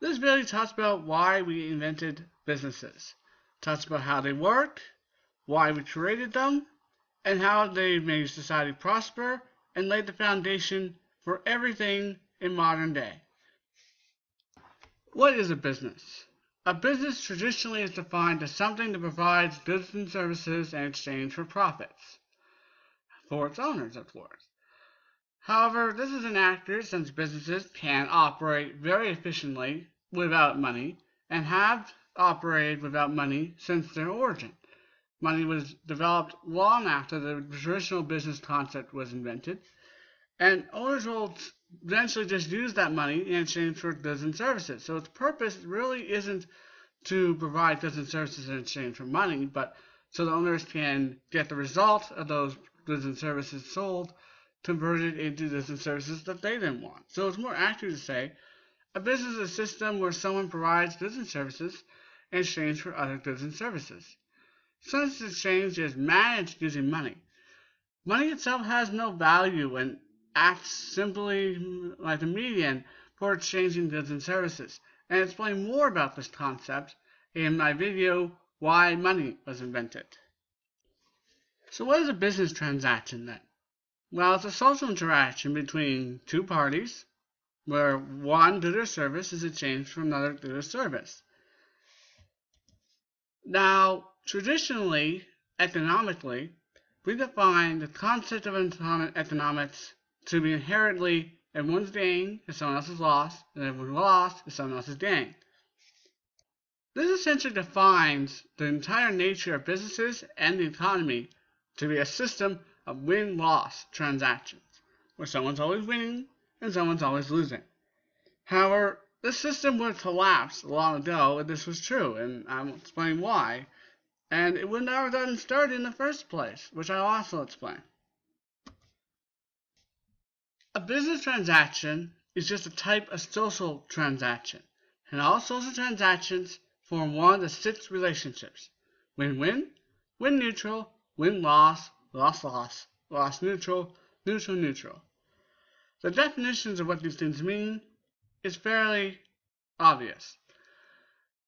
This video talks about why we invented businesses. Talks about how they work, why we created them, and how they made society prosper and laid the foundation for everything in modern day. What is a business? A business traditionally is defined as something that provides goods and services in exchange for profits. For its owners, of course. However, this is inaccurate since businesses can operate very efficiently without money and have operated without money since their origin. Money was developed long after the traditional business concept was invented, and owners will eventually just use that money in exchange for goods and services. So its purpose really isn't to provide goods and services in exchange for money, but so the owners can get the result of those goods and services sold converted into goods and services that they then want. So it's more accurate to say a business is a system where someone provides goods and services in exchange for other goods and services. Since the exchange is managed using money, money itself has no value and acts simply like a median for exchanging goods and services. And explain more about this concept in my video, Why Money Was Invented. So what is a business transaction then? Well, it's a social interaction between two parties where one good or service is exchanged for another good or service. Now, traditionally, economically, we define the concept of economics to be inherently everyone's gain is someone else's loss, and everyone's loss is someone else's gain. This essentially defines the entire nature of businesses and the economy to be a system of win-loss transactions, where someone's always winning and someone's always losing. However, this system would have collapsed long ago if this was true, and I'll explain why. And it would never have gotten started in the first place, which I'll also explain. A business transaction is just a type of social transaction, and all social transactions form one of the six relationships win-win, win-neutral, win-loss, loss-loss, loss-neutral, neutral-neutral. The definitions of what these things mean is fairly obvious.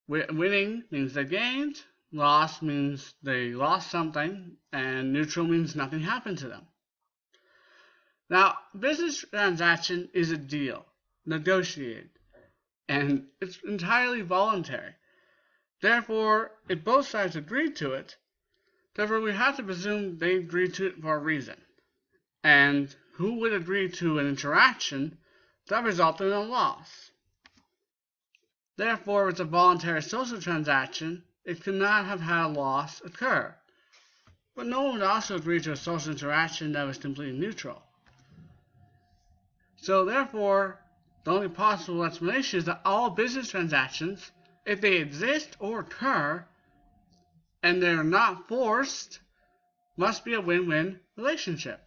Winning means they gained, loss means they lost something, and neutral means nothing happened to them. Now, business transaction is a deal, negotiated, and it's entirely voluntary. Therefore, if both sides agreed to it, therefore we have to presume they agreed to it for a reason. And who would agree to an interaction that resulted in a loss? Therefore, it's a voluntary social transaction. It could not have had a loss occur. But no one would also agree to a social interaction that was completely neutral. So therefore, the only possible explanation is that all business transactions if they exist or occur and they're not forced, must be a win-win relationship.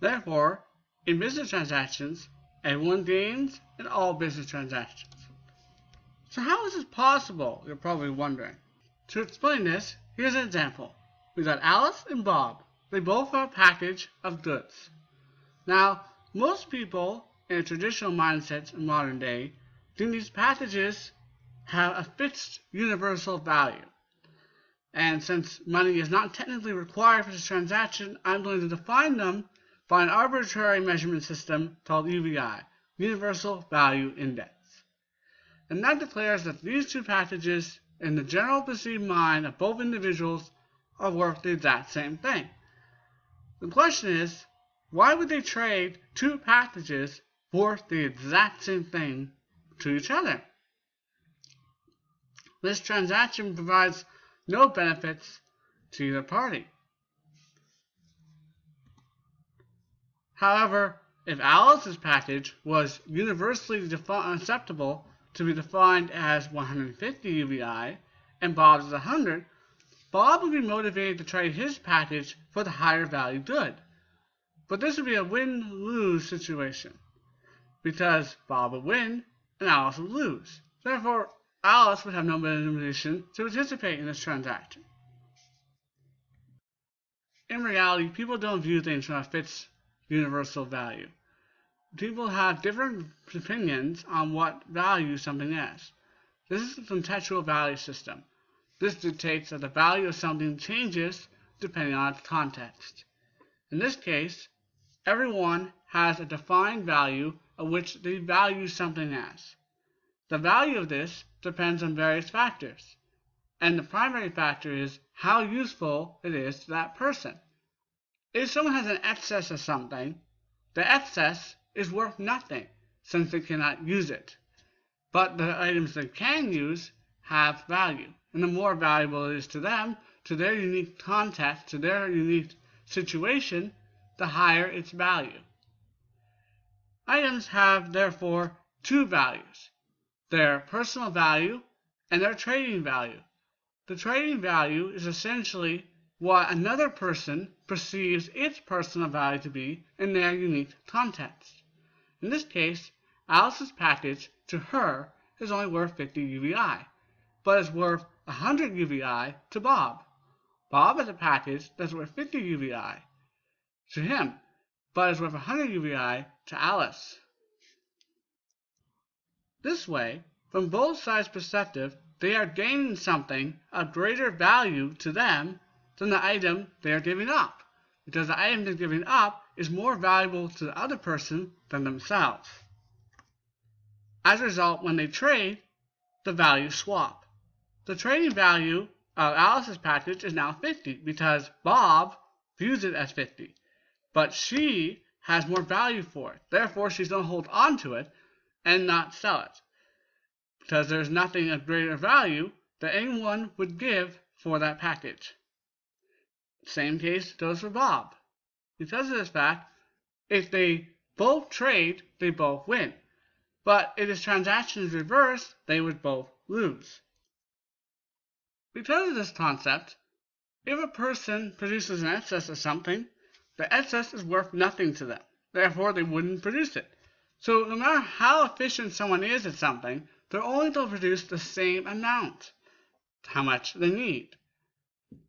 Therefore, in business transactions, everyone gains in all business transactions. So how is this possible, you're probably wondering. To explain this, here's an example. We got Alice and Bob. They both have a package of goods. Now, most people in a traditional mindset in modern day, then these packages have a fixed universal value. And since money is not technically required for this transaction, I'm going to define them by an arbitrary measurement system called UVI, Universal Value Index. And that declares that these two packages, in the general perceived mind of both individuals, are worth the exact same thing. The question is, why would they trade two packages worth the exact same thing to each other. This transaction provides no benefits to either party. However, if Alice's package was universally acceptable to be defined as 150 UVI and Bob's is 100, Bob would be motivated to trade his package for the higher value good. But this would be a win-lose situation because Bob would win and Alice would lose. Therefore, Alice would have no motivation to participate in this transaction. In reality, people don't view things from a fixed universal value. people have different opinions on what value something is. This is the contextual value system. This dictates that the value of something changes depending on its context. In this case, everyone has a defined value of which they value something as. The value of this depends on various factors, and the primary factor is how useful it is to that person. If someone has an excess of something, the excess is worth nothing since they cannot use it. But the items they can use have value, and the more valuable it is to them, to their unique context, to their unique situation, the higher its value. Items have, therefore, two values their personal value and their trading value. The trading value is essentially what another person perceives its personal value to be in their unique context. In this case, Alice's package to her is only worth 50 UVI, but is worth 100 UVI to Bob. Bob has a package that's worth 50 UVI to him, but is worth 100 UVI to Alice. This way, from both sides' perspective, they are gaining something of greater value to them than the item they are giving up, because the item they're giving up is more valuable to the other person than themselves. As a result, when they trade, the values swap. The trading value of Alice's package is now 50 because Bob views it as 50. But she has more value for it. Therefore, she's going to hold on to it and not sell it. Because there's nothing of greater value that anyone would give for that package. Same case goes for Bob. Because of this fact, if they both trade, they both win. But if this transaction is reversed, they would both lose. Because of this concept, if a person produces an excess of something, the excess is worth nothing to them. Therefore, they wouldn't produce it. So no matter how efficient someone is at something, they're only going to produce the same amount, how much they need.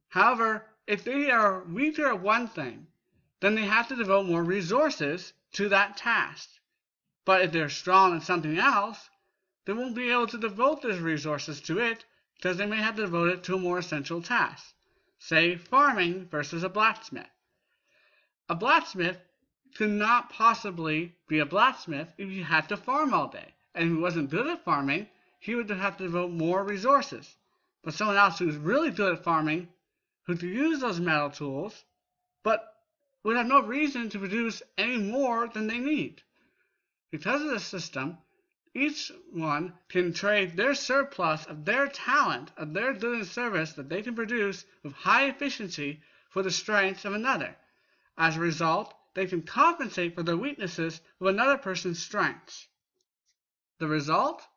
However, if they are weaker at one thing, then they have to devote more resources to that task. But if they're strong in something else, they won't be able to devote those resources to it because they may have to devote it to a more essential task. Say farming versus a blacksmith. A blacksmith could not possibly be a blacksmith if he had to farm all day. And if he wasn't good at farming, he would have to devote more resources. But someone else who's really good at farming, who could use those metal tools, but would have no reason to produce any more than they need. Because of this system, each one can trade their surplus of their talent, of their good and service that they can produce with high efficiency for the strengths of another. As a result, they can compensate for their weaknesses with another person's strengths. The result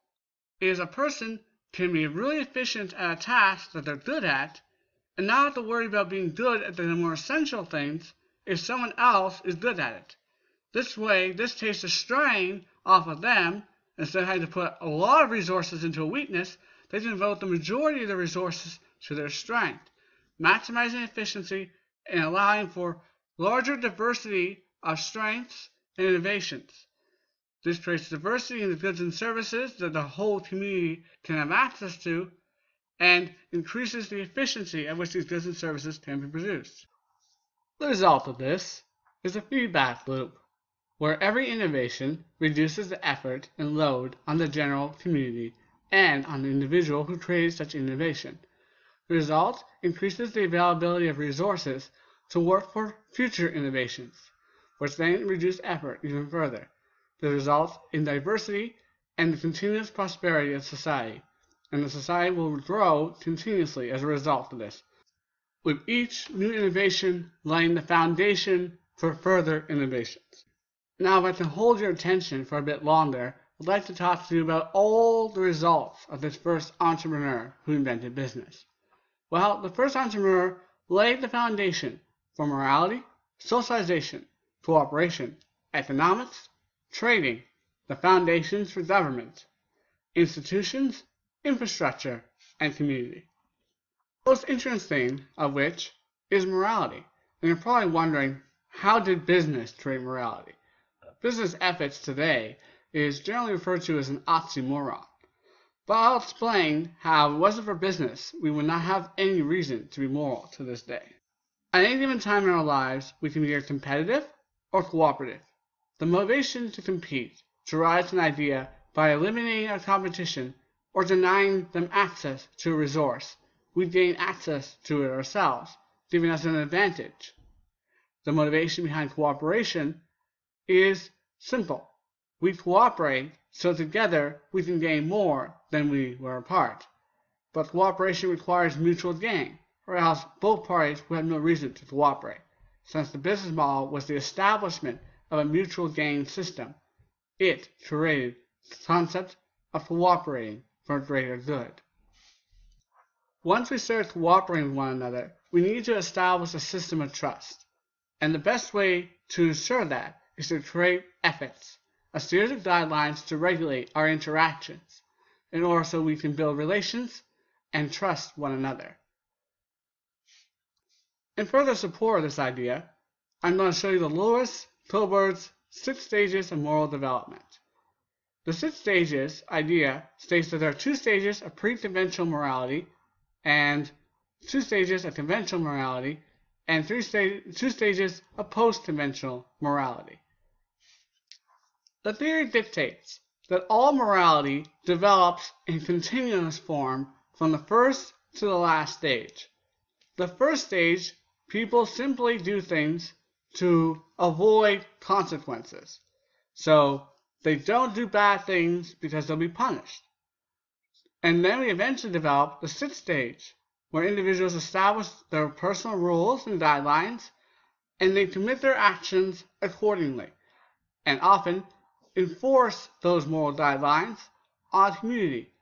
is a person can be really efficient at a task that they're good at and not have to worry about being good at the more essential things if someone else is good at it. This way, this takes the strain off of them. Instead of having to put a lot of resources into a weakness, they can devote the majority of the resources to their strength, maximizing efficiency and allowing for larger diversity of strengths and innovations. This creates diversity in the goods and services that the whole community can have access to and increases the efficiency at which these goods and services can be produced. The result of this is a feedback loop where every innovation reduces the effort and load on the general community and on the individual who created such innovation. The result increases the availability of resources to work for future innovations, which then reduce effort even further. The result in diversity and the continuous prosperity of society, and the society will grow continuously as a result of this, with each new innovation laying the foundation for further innovations. Now, if I can hold your attention for a bit longer, I'd like to talk to you about all the results of this first entrepreneur who invented business. Well, the first entrepreneur laid the foundation for morality, socialization, cooperation, economics, trading, the foundations for government, institutions, infrastructure, and community. Most interesting of which is morality. And you're probably wondering, how did business create morality? business ethics today is generally referred to as an oxymoron. But I'll explain how if it wasn't for business, we would not have any reason to be moral to this day. At any given time in our lives, we can be either competitive or cooperative. The motivation to compete derives an idea by eliminating our competition or denying them access to a resource. We gain access to it ourselves, giving us an advantage. The motivation behind cooperation is simple. We cooperate so together we can gain more than we were apart. But cooperation requires mutual gain, or else both parties would have no reason to cooperate, since the business model was the establishment of a mutual gain system. It created the concept of cooperating for a greater good. Once we start cooperating with one another, we need to establish a system of trust. And the best way to ensure that is to create ethics, a series of guidelines to regulate our interactions, in order so we can build relations and trust one another. In further support of this idea, I'm going to show you the Lawrence Kohlberg's six stages of moral development. The six stages idea states that there are two stages of pre-conventional morality and two stages of conventional morality and three sta two stages of post-conventional morality. The theory dictates that all morality develops in continuous form from the first to the last stage. The first stage, people simply do things to avoid consequences. So they don't do bad things because they'll be punished. And then we eventually develop the sixth stage, where individuals establish their personal rules and guidelines, and they commit their actions accordingly, and often enforce those moral guidelines on the community.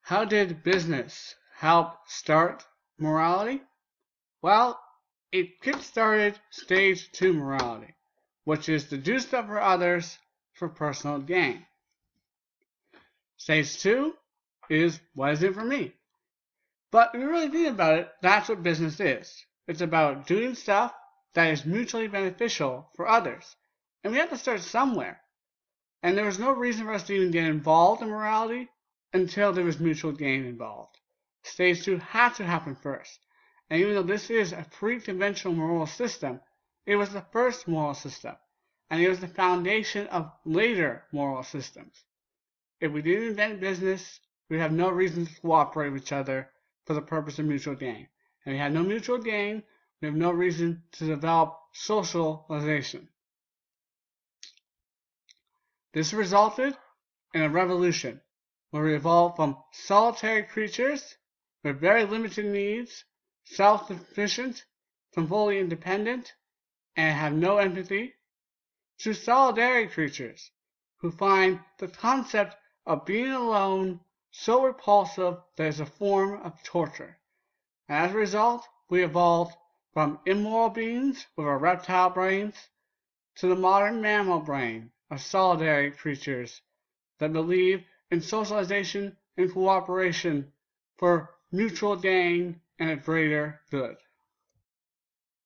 How did business help start morality? Well, it kick-started stage two morality, which is to do stuff for others for personal gain. Stage two is what is it for me? But if you really think about it, that's what business is. It's about doing stuff that is mutually beneficial for others. And we have to start somewhere. And there was no reason for us to even get involved in morality until there was mutual gain involved. Stage two had to happen first. And even though this is a pre-conventional moral system, it was the first moral system, and it was the foundation of later moral systems. If we didn't invent business, we'd have no reason to cooperate with each other for the purpose of mutual gain. And we had no mutual gain, we have no reason to develop socialization. This resulted in a revolution where we evolved from solitary creatures with very limited needs self-sufficient, fully independent, and have no empathy, to solitary creatures who find the concept of being alone so repulsive that it's a form of torture. As a result, we evolved from immoral beings with our reptile brains to the modern mammal brain of solitary creatures that believe in socialization and cooperation for mutual gain and a greater good.